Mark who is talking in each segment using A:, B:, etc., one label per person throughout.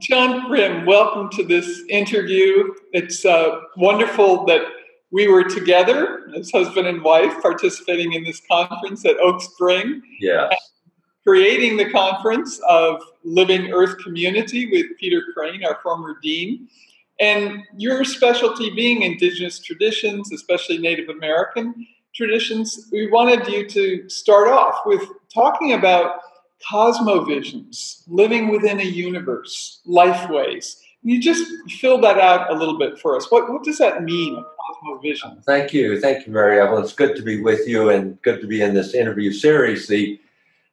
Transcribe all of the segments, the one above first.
A: John Grim, welcome to this interview. It's uh, wonderful that we were together as husband and wife participating in this conference at Oak Spring.
B: Yes.
A: Creating the conference of Living Earth Community with Peter Crane, our former dean. And your specialty being Indigenous traditions, especially Native American traditions, we wanted you to start off with talking about cosmovisions, living within a universe, lifeways. Can you just fill that out a little bit for us? What, what does that mean, cosmovision?
B: Thank you. Thank you, Mary Evelyn. It's good to be with you and good to be in this interview series. The,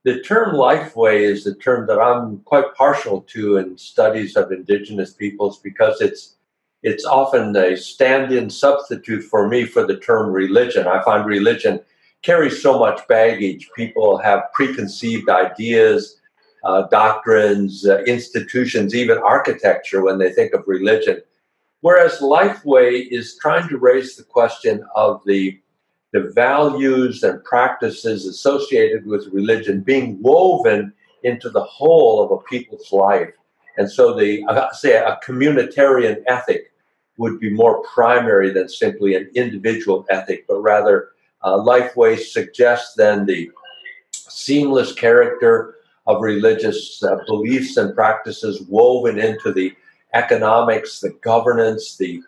B: the term lifeway is the term that I'm quite partial to in studies of indigenous peoples because it's it's often a stand-in substitute for me for the term religion. I find religion carries so much baggage. People have preconceived ideas, uh, doctrines, uh, institutions, even architecture when they think of religion. Whereas Lifeway is trying to raise the question of the, the values and practices associated with religion being woven into the whole of a people's life. And so the, uh, say, a communitarian ethic would be more primary than simply an individual ethic, but rather uh, Lifeway suggests then the seamless character of religious uh, beliefs and practices woven into the economics, the governance, the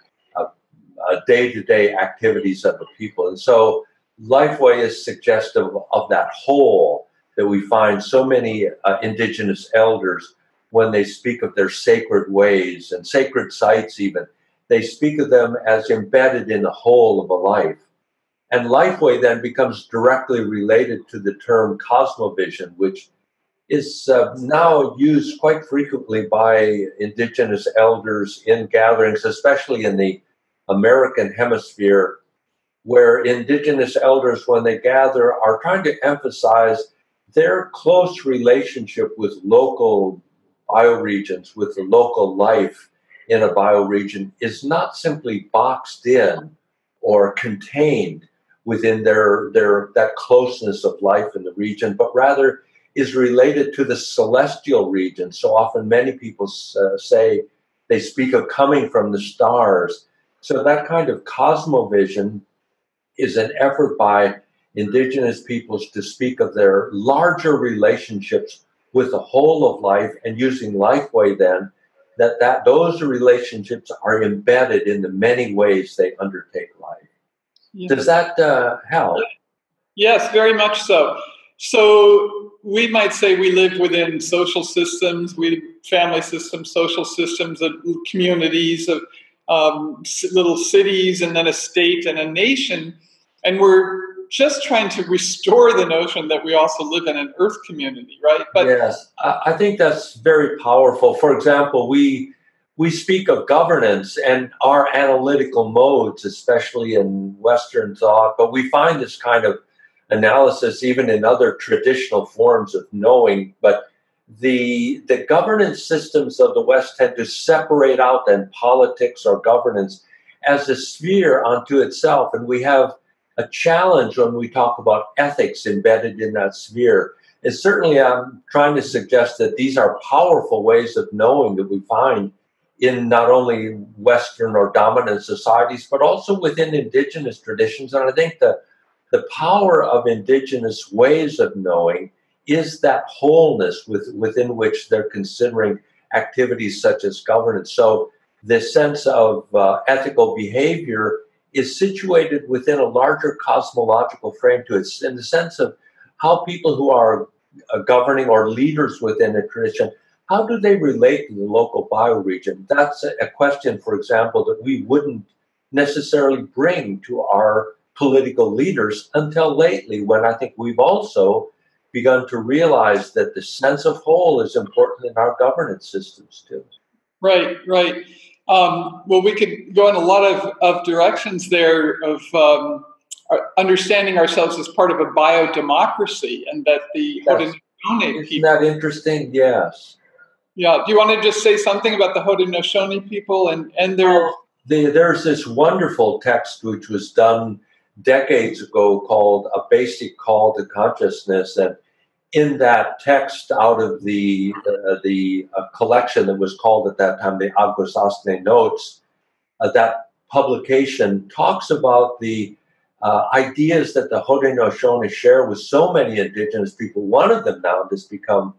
B: day to day activities of the people. And so Lifeway is suggestive of that whole that we find so many uh, indigenous elders when they speak of their sacred ways and sacred sites, even they speak of them as embedded in the whole of a life. And Lifeway then becomes directly related to the term cosmovision, which is uh, now used quite frequently by indigenous elders in gatherings, especially in the American hemisphere, where indigenous elders, when they gather, are trying to emphasize their close relationship with local bioregions, with the local life in a bioregion is not simply boxed in or contained within their, their that closeness of life in the region, but rather is related to the celestial region. So often, many people uh, say they speak of coming from the stars. So that kind of cosmovision is an effort by indigenous peoples to speak of their larger relationships with the whole of life and using Lifeway then that, that those relationships are embedded in the many ways they undertake life. Yeah. Does that uh, help?
A: Yes, very much so. So we might say we live within social systems, we family systems, social systems, of communities, of um, little cities, and then a state and a nation, and we're just trying to restore the notion that we also live in an earth community, right?
B: But yes, I think that's very powerful. For example, we we speak of governance and our analytical modes, especially in Western thought, but we find this kind of analysis even in other traditional forms of knowing. But the the governance systems of the West tend to separate out then politics or governance as a sphere unto itself, and we have a challenge when we talk about ethics embedded in that sphere. And certainly, I'm trying to suggest that these are powerful ways of knowing that we find in not only Western or dominant societies, but also within indigenous traditions. And I think the, the power of indigenous ways of knowing is that wholeness with, within which they're considering activities such as governance. So, this sense of uh, ethical behavior is situated within a larger cosmological frame to it, in the sense of how people who are uh, governing or leaders within a tradition, how do they relate to the local bioregion? That's a, question, for example, that we wouldn't necessarily bring to our political leaders until lately, when I think we've also begun to realize that the sense of whole is important in our governance systems too.
A: Right, right. Um, well, we could go in a lot of, of directions there of um, understanding ourselves as part of a biodemocracy and that the
B: yes. Isn't that interesting? Yes.
A: Yeah. Do you want to just say something about the Haudenosaunee people and, and their.
B: there's this wonderful text which was done decades ago called A Basic Call to Consciousness. And in that text out of the uh, the uh, collection that was called at that time the Akwesasne Notes, uh, that publication talks about the uh, ideas that the Haudenosaunee share with so many indigenous people. One of them now has become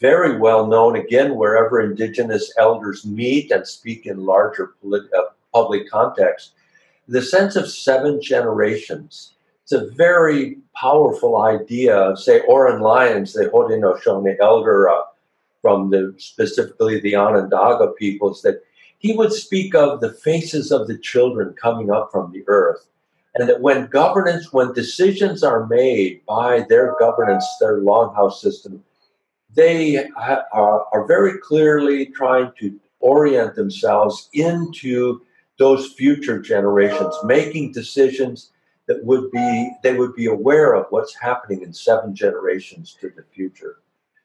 B: very well known again wherever indigenous elders meet and speak in larger polit- uh, public context. The sense of seven generations it's a very powerful idea. Say Oren Lyons, the Haudenosaunee elder uh, from the specifically the Onondaga peoples, that he would speak of the faces of the children coming up from the earth, and that when governance, when decisions are made by their governance, their longhouse system, they are, are very clearly trying to orient themselves into those future generations, making decisions that would be they would be aware of what's happening in seven generations to the future.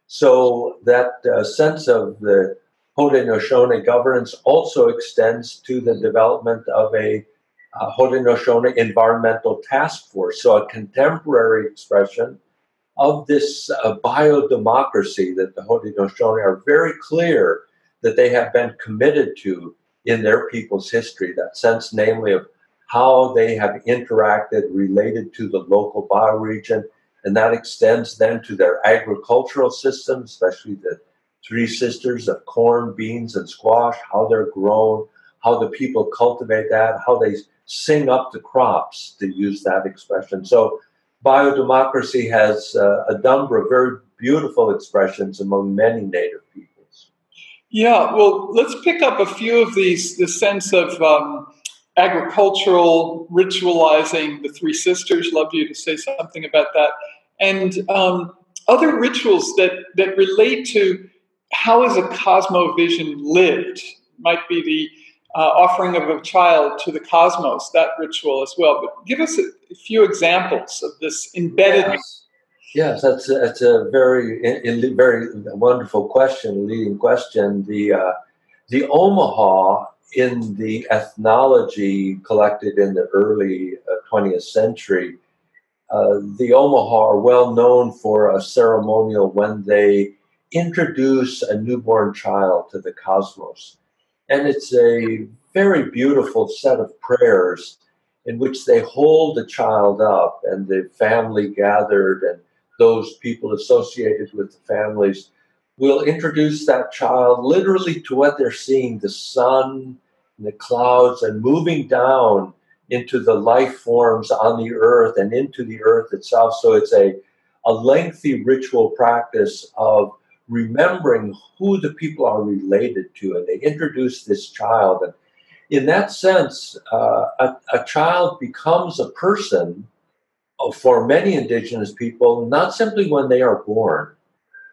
B: So that uh, sense of the Haudenosaunee governance also extends to the development of a uh, Haudenosaunee environmental task force. So a contemporary expression of this uh, biodemocracy that the Haudenosaunee are very clear that they have been committed to in their people's history. That sense, namely, of how they have interacted related to the local bioregion. And that extends then to their agricultural system, especially the three sisters of corn, beans, and squash, how they're grown, how the people cultivate that, how they sing up the crops, to use that expression. So, biodemocracy has uh, a number of very beautiful expressions among many native peoples.
A: Yeah, well, let's pick up a few of these the sense of um, agricultural ritualizing the three sisters. Love you to say something about that. And um, other rituals that, that relate to how is a cosmovision lived. Might be the uh, offering of a child to the cosmos, that ritual as well. But give us a, few examples of this embedded.
B: Yes, yes that's, a, that's a very, very wonderful question, leading question. The, uh, the Omaha in the ethnology collected in the early uh, 20th century, uh, the Omaha are well known for a ceremonial when they introduce a newborn child to the cosmos. And it's a very beautiful set of prayers in which they hold the child up and the family gathered and those people associated with the families will introduce that child literally to what they're seeing the sun and the clouds and moving down into the life forms on the earth and into the earth itself. So it's a, a lengthy ritual practice of remembering who the people are related to. And they introduce this child. And in that sense, uh, a, a child becomes a person for many indigenous people, not simply when they are born,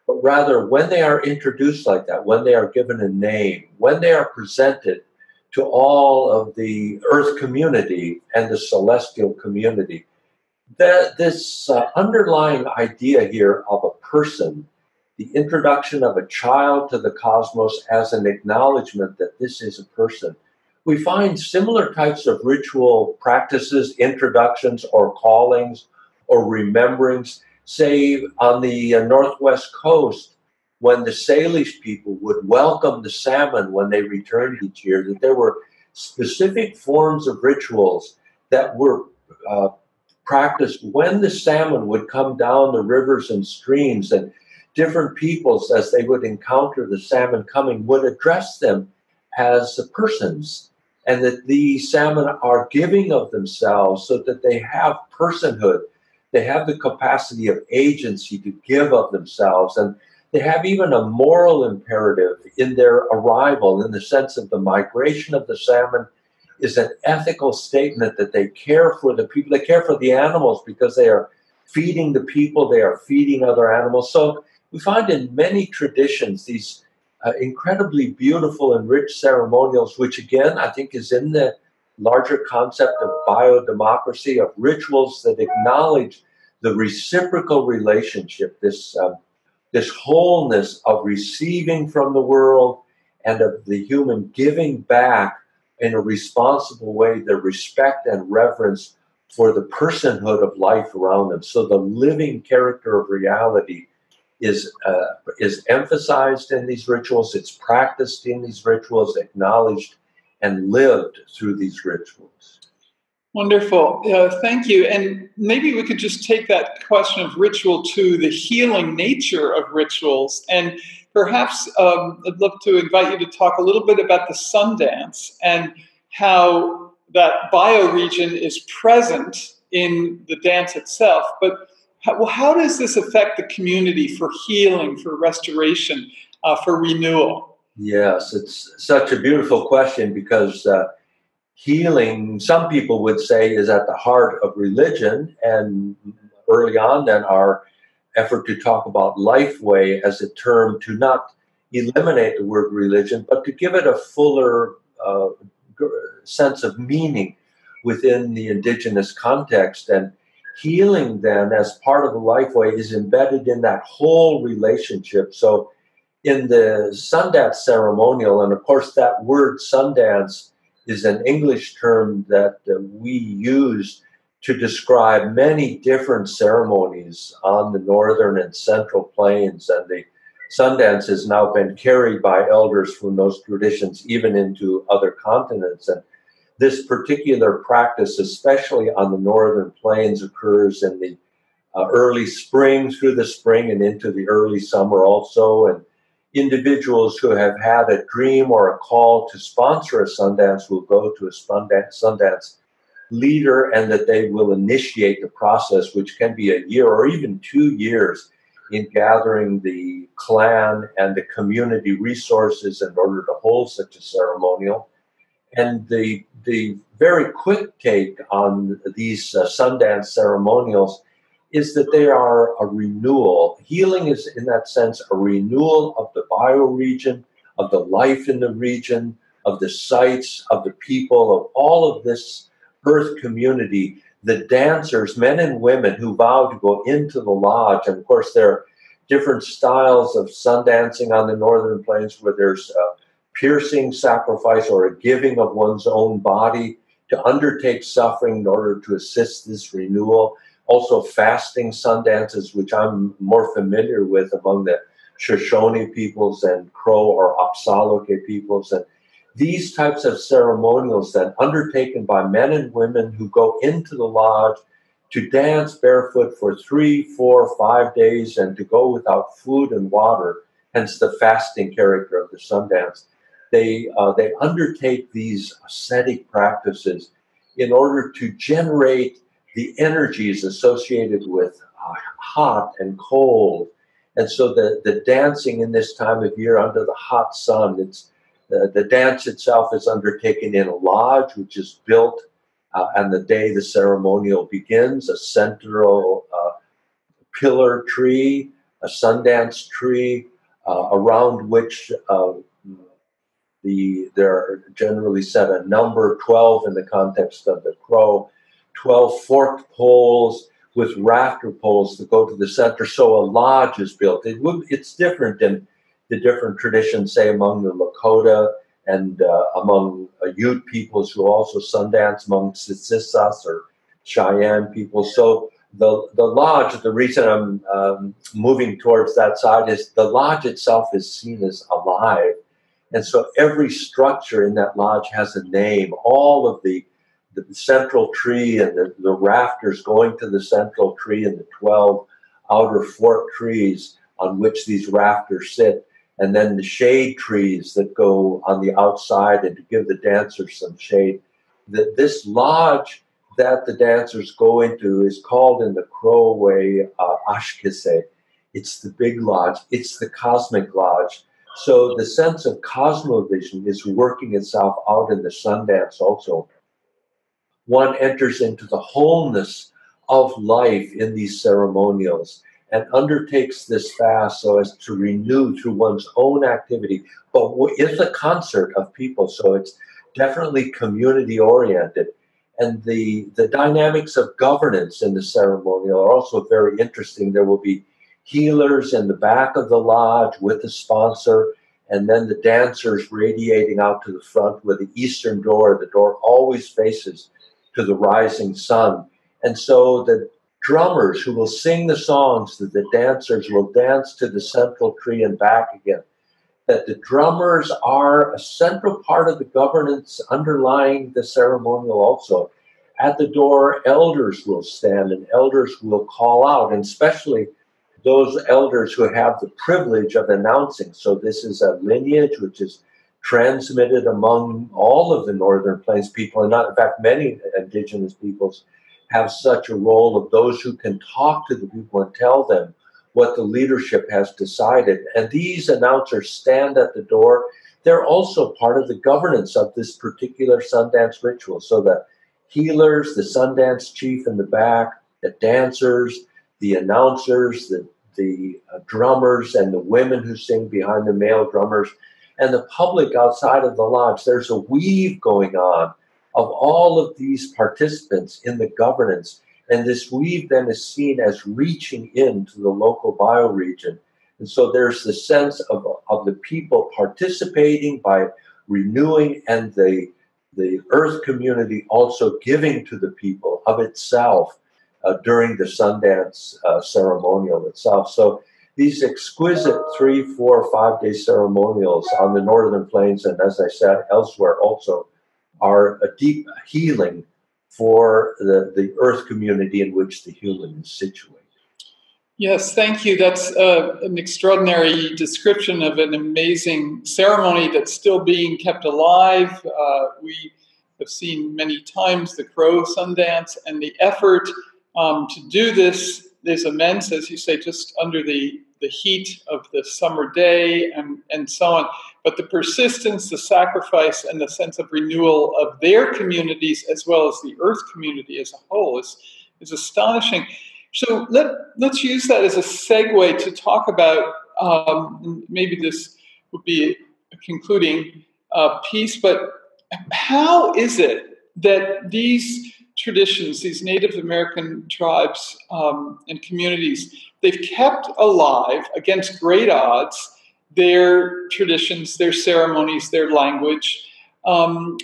B: but rather when they are introduced like that, when they are given a name, when they are presented to all of the earth community and the celestial community. That this uh, underlying idea here of a person, the introduction of a child to the cosmos as an acknowledgement that this is a person. We find similar types of ritual practices, introductions, or callings, or rememberings say on the uh, northwest coast when the Salish people would welcome the salmon when they returned each year, that there were specific forms of rituals that were uh, practiced when the salmon would come down the rivers and streams, and different peoples, as they would encounter the salmon coming, would address them as persons. And that the salmon are giving of themselves so that they have personhood they have the capacity of agency to give of themselves, and they have even a moral imperative in their arrival, in the sense of the migration of the salmon is an ethical statement that they care for the people, they care for the animals because they are feeding the people, they are feeding other animals. So we find in many traditions these uh, incredibly beautiful and rich ceremonials, which again I think is in the larger concept of biodemocracy, of rituals that acknowledge the reciprocal relationship, this, um, this wholeness of receiving from the world and of the human giving back in a responsible way the respect and reverence for the personhood of life around them. So the living character of reality is uh, is emphasized in these rituals. It's practiced in these rituals, acknowledged and lived through these rituals.
A: Wonderful. Uh, thank you. And maybe we could just take that question of ritual to the healing nature of rituals. And perhaps um, I'd love to invite you to talk a little bit about the Sundance and how that bioregion is present in the dance itself. But how, well, how does this affect the community for healing, for restoration, uh, for renewal?
B: Yes, it's such a beautiful question because uh, healing, some people would say, is at the heart of religion. And early on, then, our effort to talk about life way as a term to not eliminate the word religion, but to give it a fuller uh, sense of meaning within the indigenous context. And healing, then, as part of the life way, is embedded in that whole relationship. So, in the Sundance ceremonial, and of course, that word Sundance is an English term that uh, we use to describe many different ceremonies on the northern and central plains. And the Sundance has now been carried by elders from those traditions even into other continents. And this particular practice, especially on the northern plains, occurs in the uh, early spring through the spring and into the early summer also. And individuals who have had a dream or a call to sponsor a Sundance will go to a Sundance, Sundance leader and that they will initiate the process, which can be a year or even two years in gathering the clan and the community resources in order to hold such a ceremonial. And the, the very quick take on these uh, Sundance ceremonials is that they are a renewal. Healing is, in that sense, a renewal of the bioregion, of the life in the region, of the sites, of the people, of all of this earth community. The dancers, men and women who vow to go into the lodge, and of course, there are different styles of sun dancing on the northern plains where there's a piercing sacrifice or a giving of one's own body to undertake suffering in order to assist this renewal also fasting sun dances, which I'm more familiar with among the Shoshone peoples and Crow or Apsáalooke peoples. And these types of ceremonials then undertaken by men and women who go into the lodge to dance barefoot for three, four, five days and to go without food and water, hence the fasting character of the sun dance. They, uh, they undertake these ascetic practices in order to generate the energies associated with uh, hot and cold. And so the, the dancing in this time of year under the hot sun, it's the, the dance itself is undertaken in a lodge, which is built uh, on the day the ceremonial begins, a central uh, pillar tree, a sundance tree, uh, around which uh, the there are generally set a number 12 in the context of the crow 12 forked poles with rafter poles that go to the center. So a lodge is built. It would, it's different in the different traditions, say among the Lakota and uh, among uh, Ute peoples who also Sundance, among Tsitsas or Cheyenne people. So the, the lodge, the reason I'm um, moving towards that side is the lodge itself is seen as alive. And so every structure in that lodge has a name. All of the the central tree and the, the rafters going to the central tree and the 12 outer fork trees on which these rafters sit, and then the shade trees that go on the outside and to give the dancers some shade. That this lodge that the dancers go into is called in the Crow way uh, Ashkise. It's the big lodge. It's the cosmic lodge. So the sense of cosmovision is working itself out in the Sundance also one enters into the wholeness of life in these ceremonials and undertakes this fast so as to renew through one's own activity. But it's a concert of people, so it's definitely community oriented. And the, the dynamics of governance in the ceremonial are also very interesting. There will be healers in the back of the lodge with the sponsor, and then the dancers radiating out to the front where the eastern door, the door always faces to the rising sun. And so the drummers who will sing the songs that the dancers will dance to the central tree and back again. That the drummers are a central part of the governance underlying the ceremonial also. At the door, elders will stand and elders will call out, and especially those elders who have the privilege of announcing. So, this is a lineage which is transmitted among all of the Northern Plains people, and not, in fact, many indigenous peoples have such a role of those who can talk to the people and tell them what the leadership has decided. And these announcers stand at the door. They're also part of the governance of this particular Sundance ritual. So the healers, the Sundance chief in the back, the dancers, the announcers, the, the uh, drummers, and the women who sing behind the male drummers, and the public outside of the lodge. There's a weave going on of all of these participants in the governance. And this weave then is seen as reaching into the local bioregion. And so there's the sense of, of the people participating by renewing and the, the earth community also giving to the people of itself uh, during the Sundance uh, ceremonial itself. So these exquisite three, four, five day ceremonials on the Northern Plains and, as I said, elsewhere also are a deep healing for the, the earth community in which the human is situated.
A: Yes, thank you. That's uh, an extraordinary description of an amazing ceremony that's still being kept alive. Uh, we have seen many times the Crow Sundance, and the effort um, to do this is immense, as you say, just under the, the heat of the summer day and, and so on. But the persistence, the sacrifice, and the sense of renewal of their communities as well as the earth community as a whole is, is astonishing. So let, let's use that as a segue to talk about um, maybe this would be a concluding uh, piece, but how is it that these traditions, these Native American tribes um, and communities, they've kept alive against great odds their traditions, their ceremonies, their language um,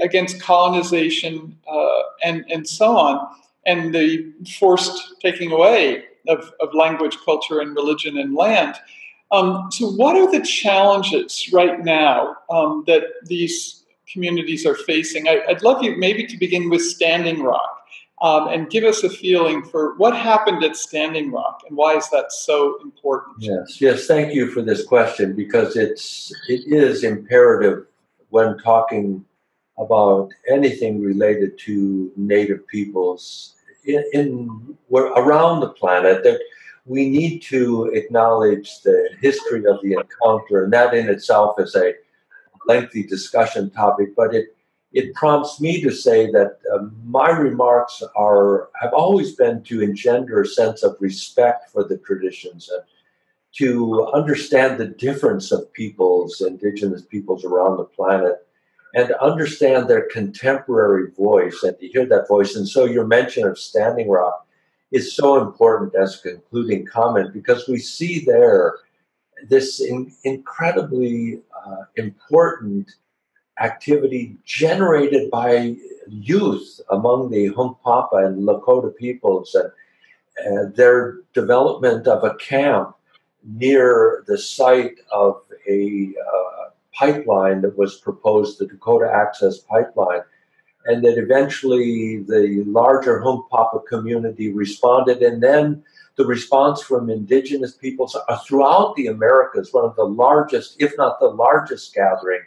A: against colonization uh, and, and so on, and the forced taking away of, of language, culture, and religion and land. Um, so, what are the challenges right now um, that these communities are facing? I, would love you maybe to begin with Standing Rock um, and give us a feeling for what happened at Standing Rock and why is that so important?
B: Yes, yes. Thank you for this question because it's it is imperative when talking about anything related to Native peoples in, in around the planet that we need to acknowledge the history of the encounter, and that in itself is a lengthy discussion topic, but it it prompts me to say that uh, my remarks are have always been to engender a sense of respect for the traditions and to understand the difference of peoples, indigenous peoples around the planet, and to understand their contemporary voice and to hear that voice. And so your mention of Standing Rock is so important as a concluding comment because we see there this in, incredibly uh, important activity generated by youth among the Hunkpapa and Lakota peoples and uh, their development of a camp near the site of a uh, pipeline that was proposed, the Dakota Access Pipeline, and that eventually the larger Hunkpapa community responded, and then the response from indigenous peoples throughout the Americas, one of the largest, if not the largest gathering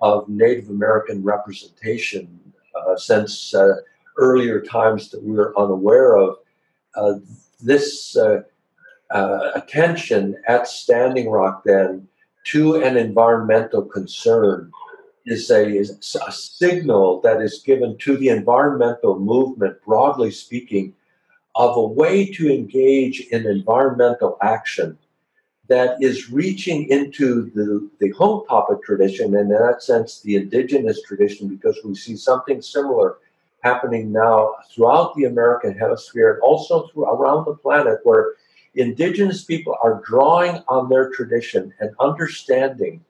B: of Native American representation uh, since uh, earlier times that we are unaware of. Uh, this uh, uh, attention at Standing Rock then to an environmental concern is a, is a signal that is given to the environmental movement, broadly speaking, of a way to engage in environmental action that is reaching into the, the Hunkpapa tradition, and in that sense, the indigenous tradition, because we see something similar happening now throughout the American hemisphere and also through, around the planet, where indigenous people are drawing on their tradition and understanding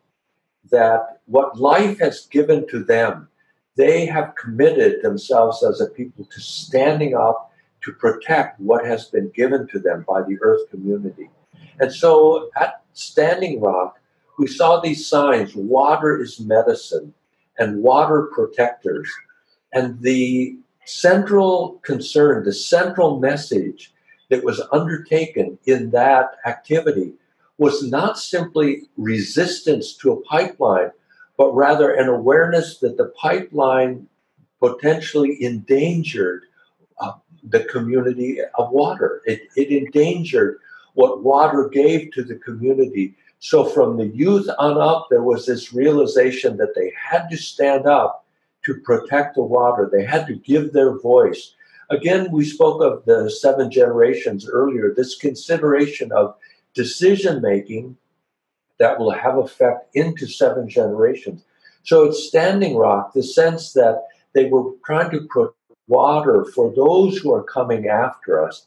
B: that what life has given to them, they have committed themselves as a people to standing up, to protect what has been given to them by the earth community. And so at Standing Rock, we saw these signs water is medicine and water protectors. And the central concern, the central message that was undertaken in that activity was not simply resistance to a pipeline, but rather an awareness that the pipeline potentially endangered the community of water. It, it endangered what water gave to the community. So, from the youth on up, there was this realization that they had to stand up to protect the water, they had to give their voice. Again, we spoke of the seven generations earlier, this consideration of decision making that will have effect into seven generations. So it's Standing Rock, the sense that they were trying to protect water for those who are coming after us.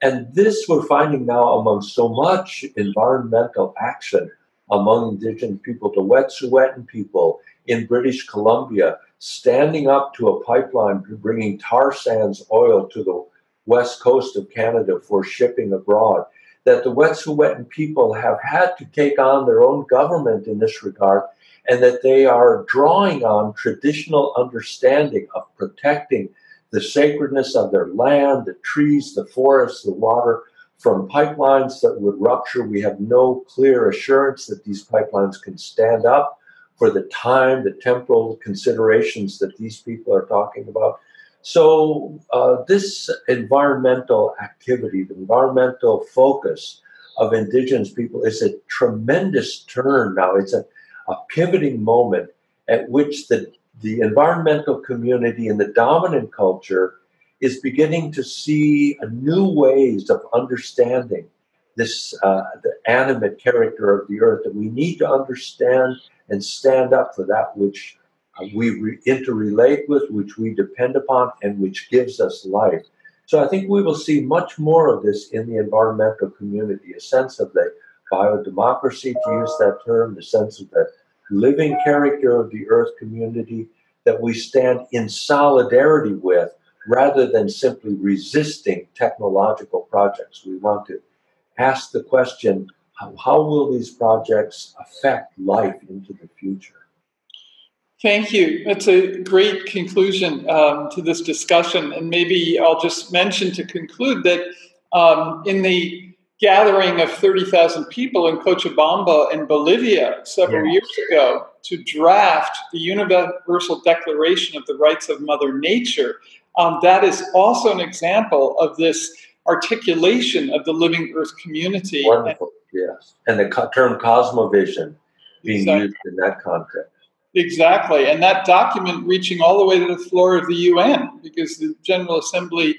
B: And this we're finding now among so much environmental action among indigenous people, the Wet'suwet'en people in British Columbia, standing up to a pipeline bringing tar sands oil to the west coast of Canada for shipping abroad. That the Wet'suwet'en people have had to take on their own government in this regard, and that they are drawing on traditional understanding of protecting the sacredness of their land, the trees, the forests, the water from pipelines that would rupture. We have no clear assurance that these pipelines can stand up for the time, the temporal considerations that these people are talking about. So, uh, this environmental activity, the environmental focus of Indigenous people is a tremendous turn now. It's a, a pivoting moment at which the the environmental community and the dominant culture is beginning to see new ways of understanding this uh, the animate character of the earth that we need to understand and stand up for that which uh, we re- interrelate with which we depend upon and which gives us life. So i think we will see much more of this in the environmental community a sense of the biodemocracy to use that term the sense of the living character of the earth community that we stand in solidarity with rather than simply resisting technological projects. We want to ask the question how, will these projects affect life into the future?
A: Thank you. That's a great conclusion um, to this discussion. And maybe I'll just mention to conclude that um, in the gathering of 30,000 people in Cochabamba in Bolivia several yes. years ago to draft the Universal Declaration of the Rights of Mother Nature. Um, that is also an example of this articulation of the living earth community.
B: Wonderful, yes. And the co- term cosmovision being exactly. used in that context.
A: Exactly. And that document reaching all the way to the floor of the UN because the General Assembly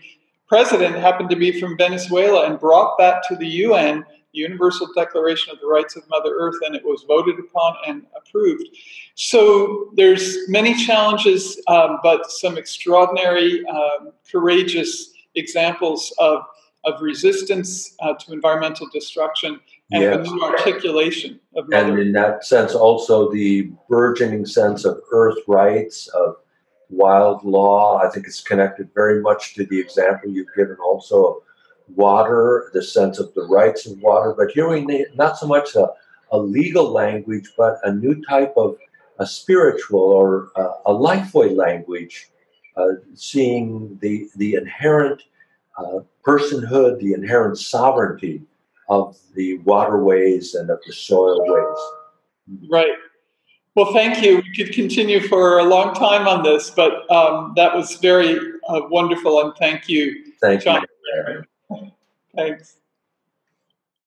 A: president happened to be from Venezuela and brought that to the UN, the Universal Declaration of the Rights of Mother Earth, and it was voted upon and approved. So there's many challenges, um, but some extraordinary, um, courageous examples of, of resistance uh, to environmental destruction and yes. a new articulation of
B: Mother And in that sense, also the burgeoning sense of earth rights, of wild law. I think it's connected very much to the example you've given also of water, the sense of the rights of water. But here we need not so much a, a legal language, but a new type of a spiritual or a, a lifeway language, uh, seeing the, the inherent uh, personhood, the inherent sovereignty of the waterways and of the soilways.
A: Right. Well, thank you. We could continue for a long time on this, but um, that was very uh, wonderful, and thank you,
B: thank
A: John.
B: You.
A: Thanks.